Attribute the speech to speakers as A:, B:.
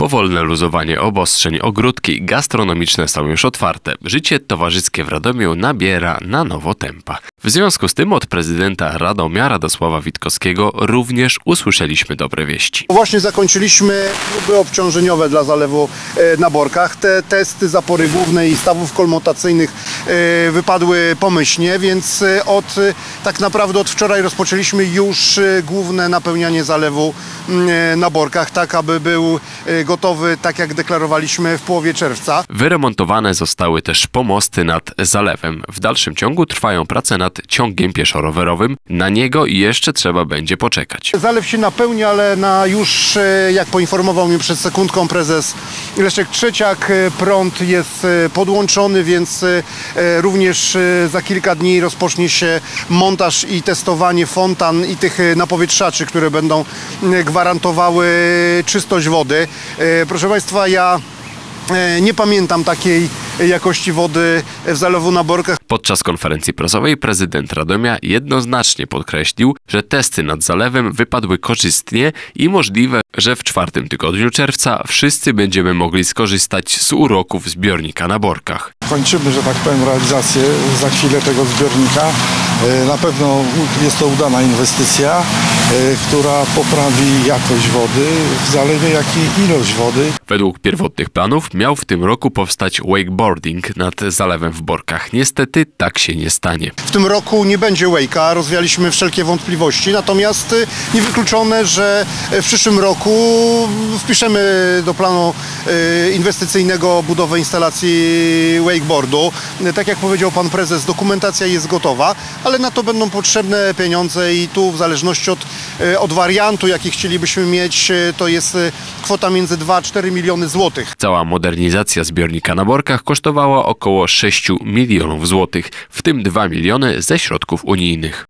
A: Powolne luzowanie obostrzeń, ogródki gastronomiczne są już otwarte. Życie towarzyskie w Radomiu nabiera na nowo tempa. W związku z tym od prezydenta Radomia Radosława Witkowskiego również usłyszeliśmy dobre wieści.
B: Właśnie zakończyliśmy próby obciążeniowe dla zalewu e, na Borkach. Te testy zapory głównej i stawów kolmutacyjnych wypadły pomyślnie, więc e, od, e, tak naprawdę od wczoraj rozpoczęliśmy już e, główne napełnianie zalewu e, na Borkach, tak aby był e, gotowy, tak jak deklarowaliśmy w połowie czerwca.
A: Wyremontowane zostały też pomosty nad zalewem. W dalszym ciągu trwają prace nad ciągiem pieszo-rowerowym. Na niego jeszcze trzeba będzie poczekać.
B: Zalew się napełnia, ale na już, e, jak poinformował mnie przed sekundką prezes Leszek Trzeciak, e, prąd jest e, podłączony, więc e, e, również e, za kilka dni rozpocznie się montaż i testowanie fontan i tych e, napowietrzaczy, które będą e, gwarantowały czystość wody. E, Proszę Państwa, ja e, nie pamiętam takiej jakości wody w zalewu na Borkach.
A: Podczas konferencji prasowej prezydent Radomia jednoznacznie podkreślił, że testy nad zalewem wypadły korzystnie i możliwe, że w czwartym tygodniu czerwca wszyscy będziemy mogli skorzystać z uroków zbiornika na Borkach.
C: kończymy, że tak powiem, realizację za chwilę tego zbiornika. E, Na pewno jest to udana inwestycja, która poprawi jakość wody w zalewie, jak i ilość wody.
A: Według pierwotnych planów miał w tym roku powstać wakeboarding nad zalewem w Borkach. Niestety tak się nie stanie.
B: W tym roku nie będzie Wake'a, rozwialiśmy wszelkie wątpliwości, natomiast y, niewykluczone, że w przyszłym roku wpiszemy do planu inwestycyjnego budowę instalacji wakeboardu. Tak jak powiedział pan prezes, dokumentacja jest gotowa, ale na to będą potrzebne pieniądze i tu w zależności od, od wariantu, jaki chcielibyśmy mieć, y, to jest y, kwota między 2 a 4 miliony złotych.
A: Cała modernizacja zbiornika na Borkach kosztowała około 6 milionów złotych, w tym 2 miliony ze środków unijnych.